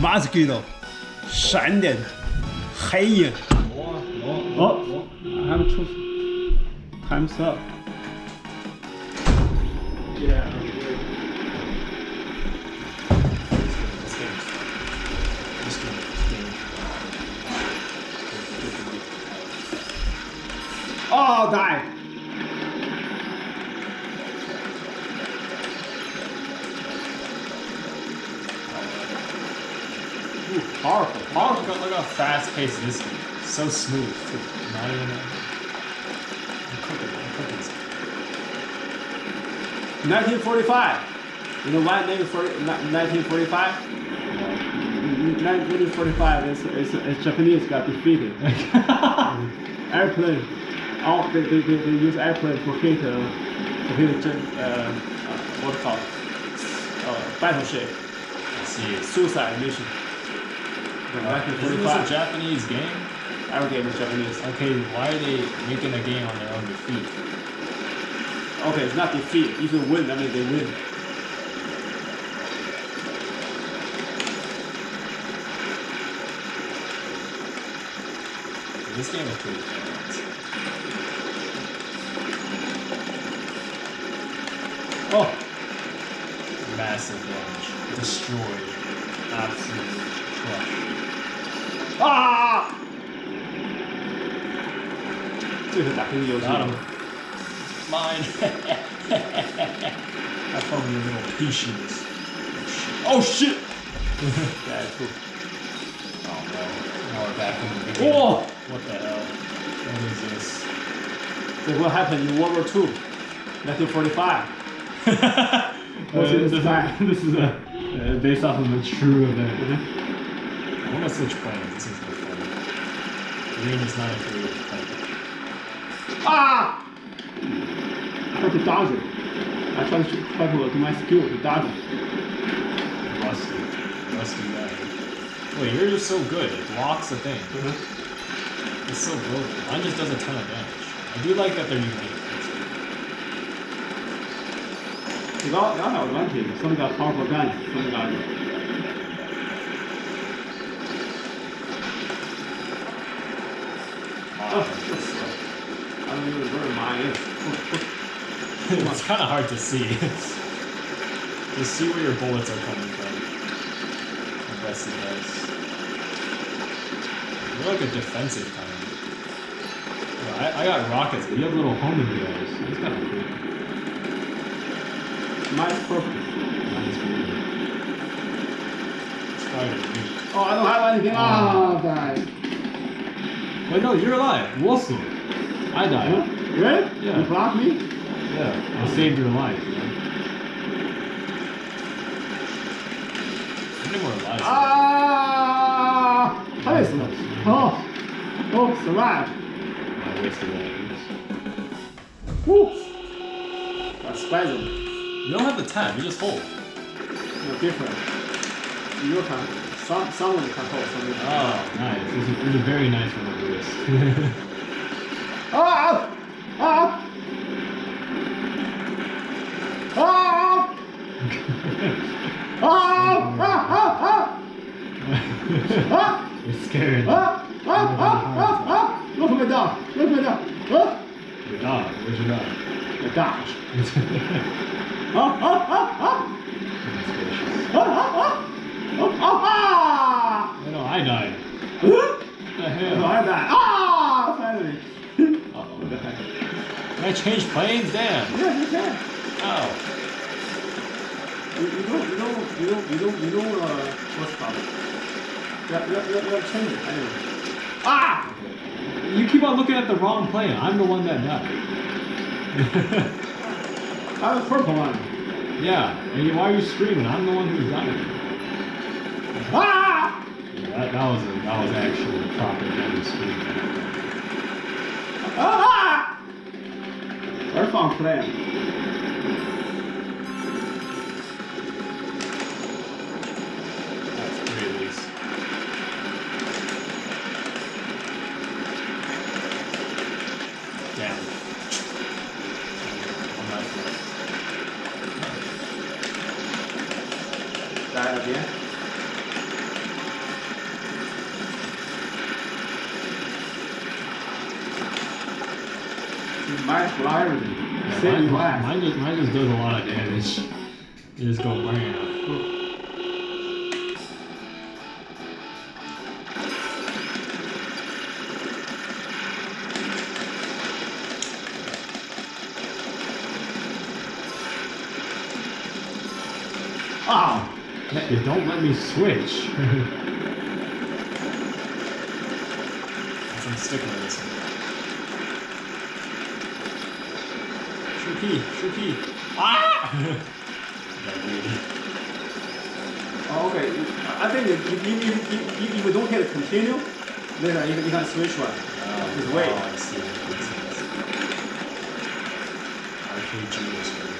mosquito，闪电，黑影。我我哦，I'm too. Time's up. Powerful, Oh, powerful. look, how- look how fast paced this is. So smooth too. Not even. I'm cooking. I'm cooking. 1945. You know why 1945? 1945 is, is, is Japanese got defeated. airplane. All they, they, they, they use airplane to hit uh, to hit uh, what called uh, battleship I see. suicide mission. Isn't this a 1945. Japanese game? I don't game is Japanese. Okay, why are they making a game on their own defeat? Okay, it's not defeat. If you win, I mean they win. This game is pretty fast. Oh, Massive damage. Destroyed. Absolute yeah. Ah! Dude, that can yield Got him. Mine. I found your little patience. Oh shit! Oh, yeah, it's cool. Oh no. Now we're back in the beginning. Whoa! What the hell? What is this? So what happened in World War II? 1945. uh, this, is, this is a, uh, based off of a true event. I want to switch planes. This is no fun. Green is not a great plane. Ah! I tried to dodge it. I tried to to do my skill to dodge it. Rusty. Rusty guy. Wait, yours is so good. It blocks the thing. It's so broken. Mine just does a ton of damage. I do like that they're unique. They all, they all have advantage. Some got powerful guns, some got. Oh, that's slow. I don't even know where mine is. it's kind of hard to see. Just see where your bullets are coming from. The best advice. You're like a defensive kind of. I, I got rockets, but you have little homing guys. That's kind of cool. Mine's purple. Mine's cool. Spider weak. Oh, I don't have anything. Ah, died. Wait, no, you're alive. Wilson. I Huh? died. Really? Yeah. You blocked me? Yeah, I saved your life. You know? Many more lives? Ah! Nice. Oh. Oh, survived. I wasted that. Woo! That's spasm. You don't have the time, You just hold. No different. You're can. Some, someone hold something. Oh. Nice. This is, this is very nice for the wrist. Ah! Ah! Ah! Ah! Ah! Ah! Ah! You're scared. Ah! Ah! Ah! Ah! Ah! Look at my dog! Look at my dog! Ah! Your dog. Where's your dog? My gosh! Ah! Ah! Ah! Ah! Goodness gracious. Ah! Ah! Oh, I died. What the Oh, hell? I died. Ah! Finally. What the? Can I change planes? Damn. Yeah, you can. Oh. You, you don't, you don't, you don't, you don't, you don't, uh, what's it called? Yeah, yeah, yeah, yeah, change it, anyway. Ah! You keep on looking at the wrong plane. I'm the one that died. I have a purple one. yeah. And you, why are you screaming? I'm the one who's dying. Ah! That, was a, that was actually a proper damage scream. Ah! Fun plan. Fly, fly everything. Yeah, Save mine, fly. mine just mine just does a lot of damage. You just go bam. Ah! You don't let me switch. I'm sticking with this one. Key, shoot key. Ah! Oh, okay. I think if, if, if, if, if we don't hit continue, then uh, you, you can switch one. Just wait. Oh, I see. Makes sense. RPG is good.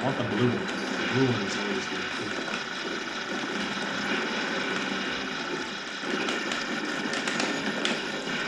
I want the blue one. The blue one is always good.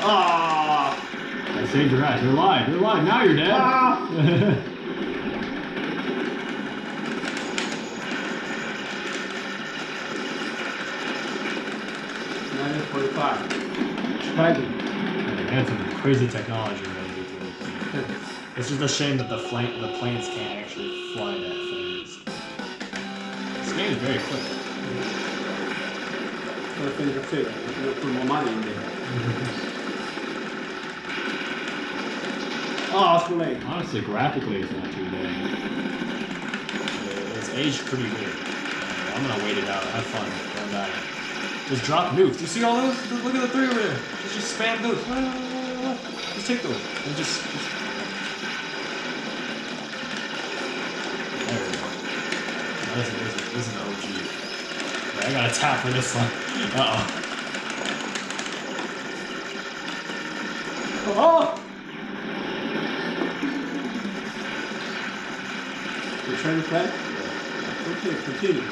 Ah! I saved your ass. You're alive. You're alive. Now you're dead. Ah! Nineteen forty-five. Spider. They had some crazy technology in those videos. It's just a shame that the flank, the planes can't actually fly that fast. This game is very quick. Gotta finish the fig. We'll put more money in there. Oh. Honestly, graphically, it's not too bad. It's aged pretty good. I'm gonna wait it out. Have fun. Don't die. Just drop nukes. You see all those? Just Look at the three over there. Just, just spam those. Just take those. And just. just... There we go. This is, this is, this is an OG. I gotta tap for this one. Uh oh. Oh! Return to play? Okay, continue.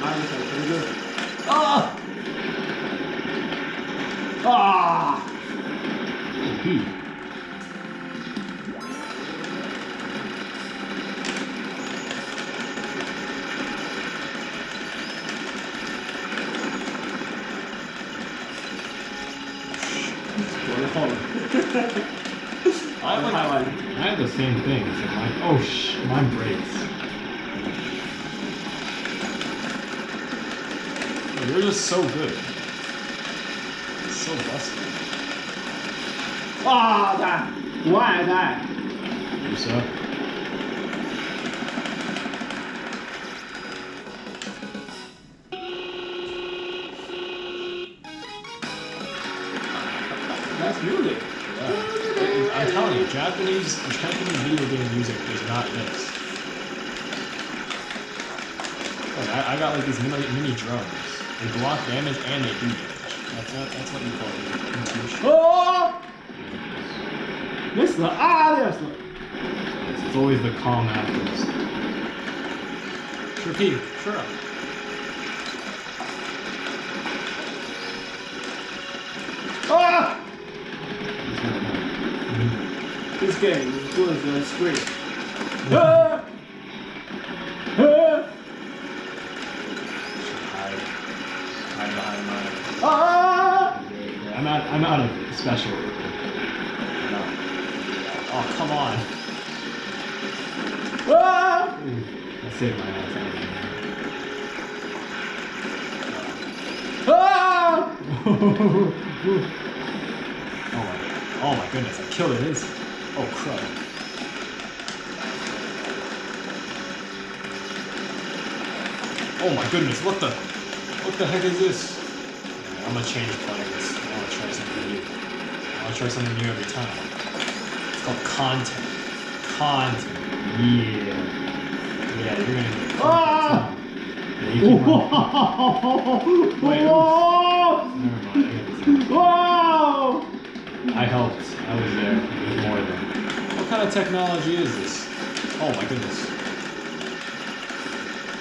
Nice, that's pretty good. Ah! Ah! P. Go to home. I like highlight. I have the same thing. So mine, oh sh, mine breaks. You're just so good. So busted. Ah, die! Why die? You suck. That's music. Yeah. I'm telling you, Japanese Japanese video game music is not this. Look, I, I got like these mini, mini drums. They block damage and they do damage. That's, that, that's what you call it. Oh! This the ah, the. It's, always the calm afterwards. Sure, P. Sure. Ah! It's not enough. This game is good the screen. Ah! Ah! Ah! I'm out. I'm out of special. Oh, come on. Ah! I saved my ass. Ah! Oh my, oh my goodness, I killed it. It's, oh crud. Oh my goodness, what the, what the heck is this? I'm gonna change players. I wanna try something new. I wanna try something new every time. It's called content. Content. Yeah. Yeah, you're gonna get Ah! yeah you keep on- Wait, Whoa! Never mind. I got this. Whoa! I helped. I was there. It was more than. What kind of technology is this? Oh my goodness.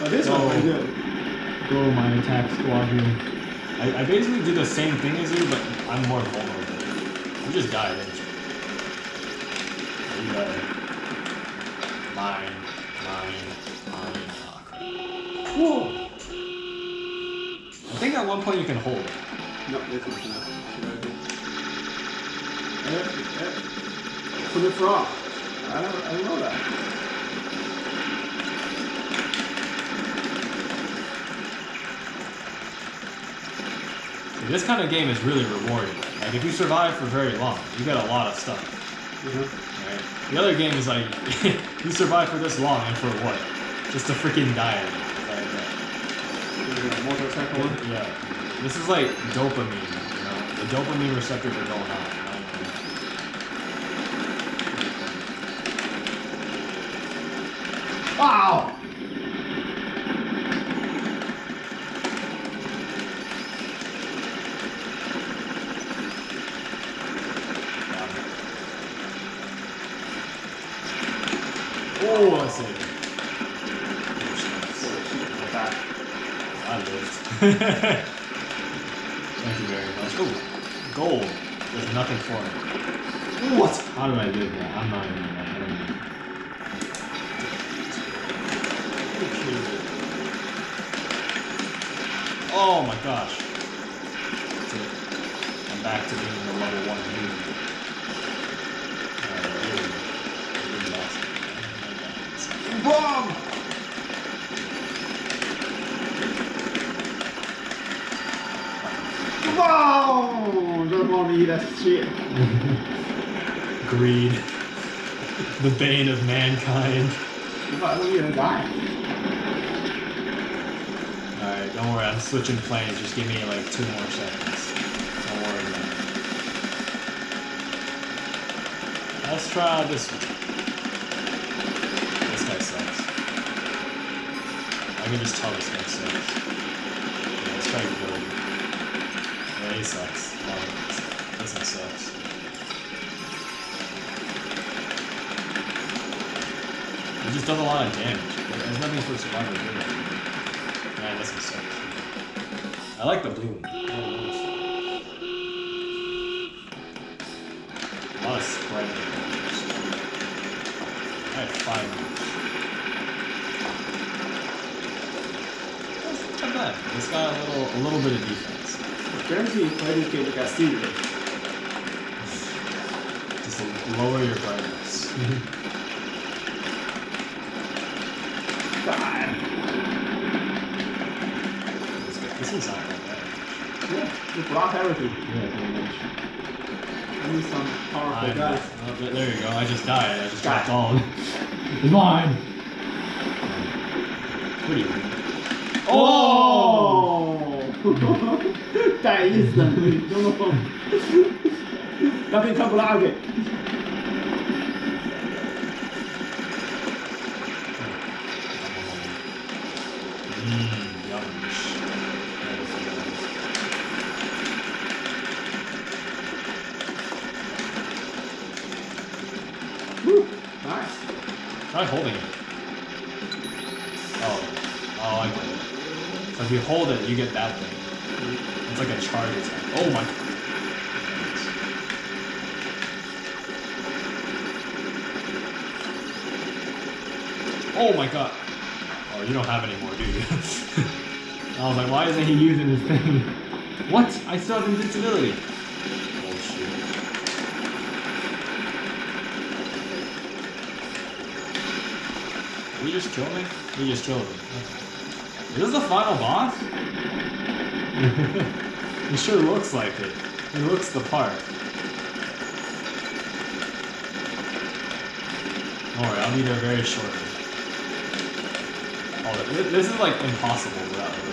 Oh, this one's pretty good. Go my attack squadron. I, I basically did the same thing as you, but I'm more vulnerable. You just died, didn't you? You died. Mine, mine, mine. Oh, crap. Whoa! I think at one point you can hold it. No, this one's not. Yeah, yeah. Plymouth Rock. I don't, I don't know that. This kind of game is really rewarding. Like if you survive for very long, you get a lot of stuff. Mm-hmm. Right? The other game is like you survive for this long and for what? Just to freaking die. Like, uh, Motorcycle yeah. This is like dopamine, you know? The dopamine receptors are going off. Wow! Oh, I see. Like. I lived. Thank you very much. Oh, gold. There's nothing for it. What? How do I live that? I'm not even. Oh my gosh. I'm back to being the level one dude. Alright, here we go. Bomb! Wow! Don't want to eat that shit. Greed. The bane of mankind. Don't even die. Alright, don't worry, I'm switching planes. Just give me like two more seconds. Don't worry about it. Let's try this one. This guy sucks. I can just tell this guy sucks. Yeah, let's try Gilly. Yeah, he sucks. This one sucks. He just does a lot of damage. There's nothing for survivor to do. This one sucks. I like the blue one. A lot of spread. I have five. That's not bad. It's got a little, a little bit of defense. Jersey played the Castillo. Just lower your brightness. God. This guy- This one's not that bad. Yeah, you block everything. Yeah, pretty much. I need some powerful I'm- guys. oh, there- there you go. I just died. I just Die. dropped all. It's mine. What do you mean? Oh! Die instantly. Don't know. Nothing can block it. Mmm, yum. Try holding it. Oh. Oh, I get it. So if you hold it, you get that thing. It's like a charge attack. Oh my. Oh my god. Oh, you don't have any more, do you? I was like, why isn't he using his thing? What? I still have invincibility. Oh shit. Did he just kill me? He just killed me. Is this the final boss? it sure looks like it. It looks the part. Don't I'll be there very shortly. Oh, this is like impossible without the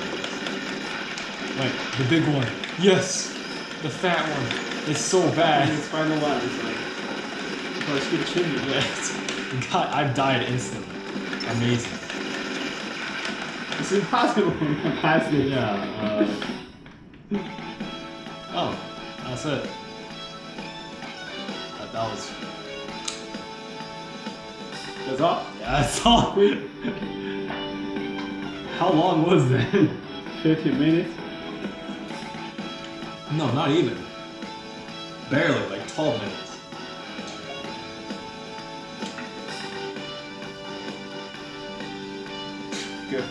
Wait, the big one. Yes! The fat one. It's so bad. this final one is like. First good chimney. Yes. God, I've died instantly. Amazing. It's impossible it. Yeah, uh, Oh, that's it. That, that was. That's all. Yeah, that's all. How long was that? 15 minutes. No, not even. Barely, like 12 minutes. Good.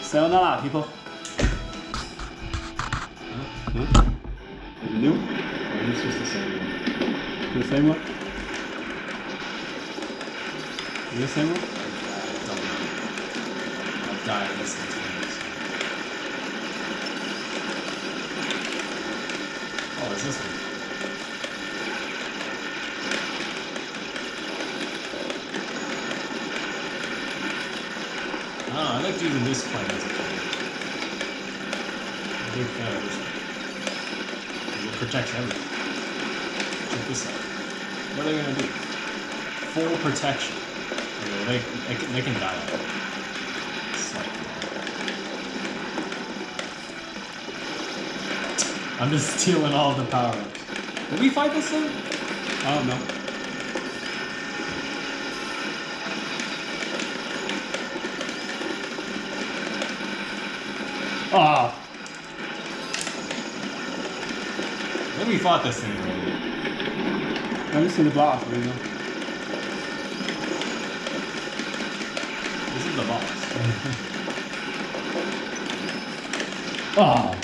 Sayonara, people. Is it new? Or is just the same one. The same one? Is it the same one? I've died. Oh, it's this one. Using this plane as a. 'Cause It protects everything. Check this out. What are they gonna do? Full protection. Okay, they, they, can, they can die. like- I'm just stealing all the power ups. Did we fight this thing? I don't know. Ah! I think we fought this thing already. Let me see the boss, you know. This is the boss. Oh.